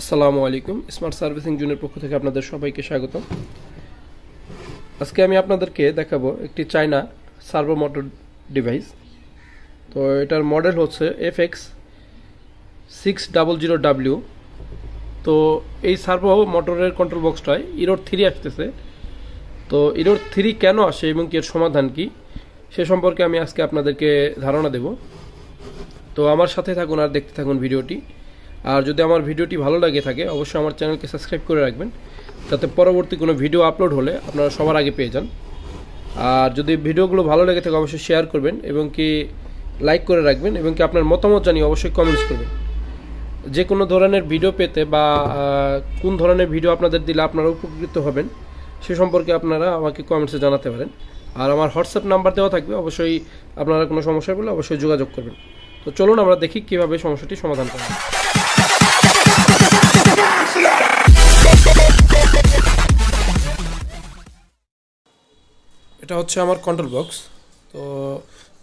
আসসালামু আলাইকুম। Smart servicing জোনের পক্ষ থেকে আপনাদের সবাইকে স্বাগত আজকে আমি আপনাদেরকে দেখাবো একটি চায়না সার্ভো মোটর ডিভাইস তো এটার মডেল হচ্ছে F X six double zero W তো এই সার্ভো মোটরের কন্ট্রোল বক্সটায় ইরোড থ্রি আসতেছে। তো ইরোড থ্রি কেন আসে এবং এর সমাধান কি, সে সম্পর্কে আমি আজকে আপনাদেরকে ধারণা দেব। তো আমার সাথে থাকুন আর দেখতে থাকুন ভিডিওটি। আর যদি আমার ভিডিওটি ভালো লাগে থাকে, অবশ্যই আমার চ্যানেলকে সাবস্ক্রাইব করে রাখবেন। যাতে পরবর্তী কোনো ভিডিও আপলোড হলে আপনারা সবার আগে পেয়ে যান। আর যদি ভিডিওগুলো ভালো লেগে থাকে, অবশ্যই শেয়ার করবেন এবং কি লাইক করে রাখবেন এবং কি আপনার মতামত জানিয়ে অবশ্যই কমেন্টস করবেন। যে কোনো ধরনের ভিডিও পেতে বা কোন ধরনের ভিডিও আপনাদের দিলে আপনারা উপকৃত হবেন, সে সম্পর্কে আপনারা আমাকে কমেন্টসে জানাতে পারেন। আর আমার হোয়াটসঅ্যাপ নাম্বার দেওয়া থাকবে, অবশ্যই আপনারা কোনো সমস্যা পেলে অবশ্যই যোগাযোগ করবেন। তো চলুন আমরা দেখি কীভাবে সমস্যাটি সমাধান করা এটা হচ্ছে আমার কন্ট্রোল বক্স তো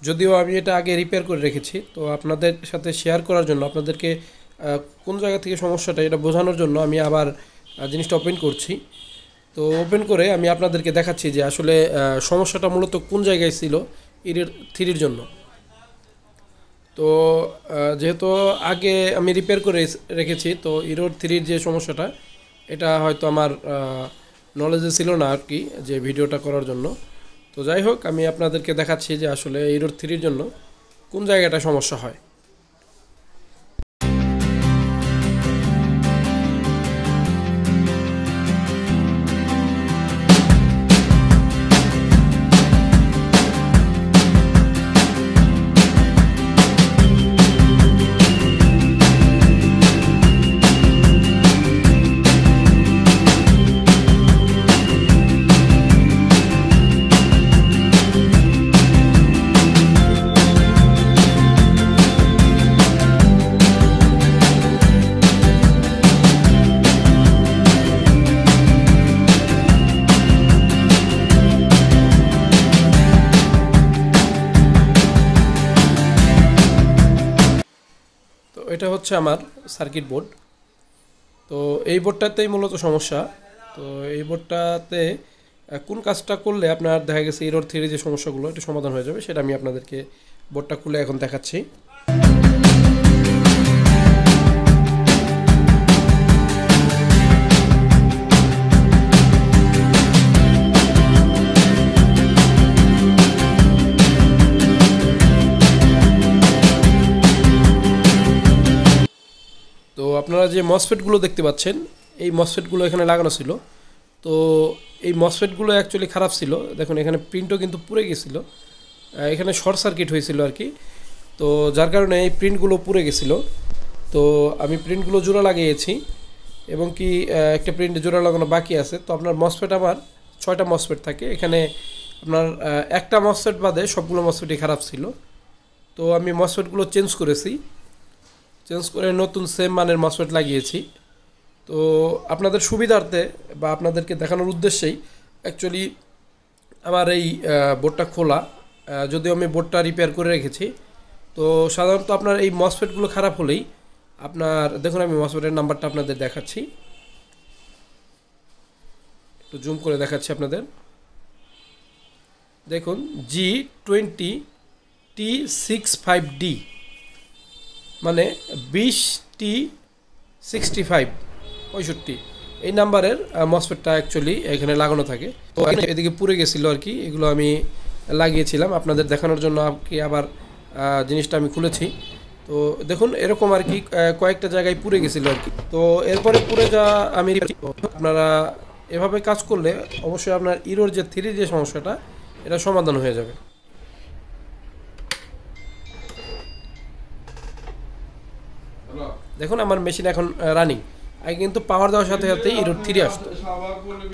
যদিও আমি এটা আগে রিপেয়ার করে রেখেছি, তো আপনাদের সাথে শেয়ার করার জন্য, আপনাদেরকে কোন জায়গা থেকে সমস্যাটা এটা বোঝানোর জন্য আমি আবার জিনিসটা ওপেন করছি। তো ওপেন করে আমি আপনাদেরকে দেখাচ্ছি যে আসলে সমস্যাটা মূলত কোন জায়গায় ছিল ইরের থ্রির জন্য। তো যেহেতু আগে আমি রিপেয়ার করে রেখেছি, তো ইরোড থ্রির যে সমস্যাটা, এটা হয়তো আমার নলেজে ছিল না আর কি, যে ভিডিওটা করার জন্য। তো যাই হোক, আমি আপনাদেরকে দেখাচ্ছি যে আসলে এই রোড থ্রির জন্য কোন জায়গাটা সমস্যা হয়। এটা হচ্ছে আমার সার্কিট বোর্ড। তো এই বোর্ডটাতেই মূলত সমস্যা। তো এই বোর্ডটাতে কোন কাজটা করলে আপনার দেখা গেছে ইরোর থ্রি যে সমস্যাগুলো একটু সমাধান হয়ে যাবে, সেটা আমি আপনাদেরকে বোর্ডটা খুলে এখন দেখাচ্ছি। আপনারা যে মসফেটগুলো দেখতে পাচ্ছেন, এই মসফেটগুলো এখানে লাগানো ছিল। তো এই মসফেটগুলো অ্যাকচুয়ালি খারাপ ছিল। দেখুন, এখানে প্রিন্টও কিন্তু পুড়ে গেছিল। এখানে শর্ট সার্কিট হয়েছিল আর কি। তো যার কারণে এই প্রিন্টগুলো পুড়ে গেছিল। তো আমি প্রিন্টগুলো জোড়া লাগিয়েছি এবং কি একটা প্রিন্ট জোড়া লাগানো বাকি আছে। তো আপনার মসফেট আমার ছয়টা মসফেট থাকে। এখানে আপনার একটা মসফেট বাদে সবগুলো মসফেটই খারাপ ছিল। তো আমি মসফেটগুলো চেঞ্জ করেছি। চেঞ্জ করে নতুন সেম মানের মসফেট লাগিয়েছি। তো আপনাদের সুবিধার্থে বা আপনাদেরকে দেখানোর উদ্দেশ্যেই অ্যাকচুয়ালি আমার এই বোর্ডটা খোলা। যদিও আমি বোর্ডটা রিপেয়ার করে রেখেছি। তো সাধারণত আপনার এই মসফেটগুলো খারাপ হলেই আপনার, দেখুন আমি মসফেটের নাম্বারটা আপনাদের দেখাচ্ছি। একটু জুম করে দেখাচ্ছি আপনাদের। দেখুন G twenty T six five D মানে বিশ টি সিক্সটি ফাইভ পঁয়ষট্টি। এই নাম্বারের মসফেটটা অ্যাকচুয়ালি এখানে লাগানো থাকে। তো এদিকে পুড়ে গেছিল আর কি, এগুলো আমি লাগিয়েছিলাম। আপনাদের দেখানোর জন্য কি আবার জিনিসটা আমি খুলেছি। তো দেখুন, এরকম আর কি কয়েকটা জায়গায় পুড়ে গেছিল আর কি। তো এরপরে পুড়ে যা আমি আপনারা এভাবে কাজ করলে অবশ্যই আপনার ইরোর যে থ্রি যে সমস্যাটা, এটা সমাধান হয়ে যাবে। দেখুন, আমার মেশিন এখন রানিং আগে কিন্তু পাওয়ার দেওয়ার সাথে সাথেই ইরোড থ্রি আসতো।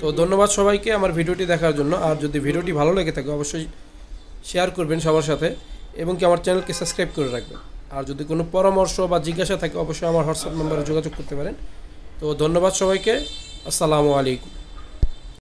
তো ধন্যবাদ সবাইকে আমার ভিডিওটি দেখার জন্য। আর যদি ভিডিওটি ভালো লেগে থাকে, অবশ্যই শেয়ার করবেন সবার সাথে। এবং কি আমার চ্যানেলকে সাবস্ক্রাইব করে রাখবেন। আর যদি কোনো পরামর্শ বা জিজ্ঞাসা থাকে, অবশ্যই আমার হোয়াটসঅ্যাপ নম্বরে যোগাযোগ করতে পারেন। তো ধন্যবাদ সবাইকে। আসসালামু আলাইকুম।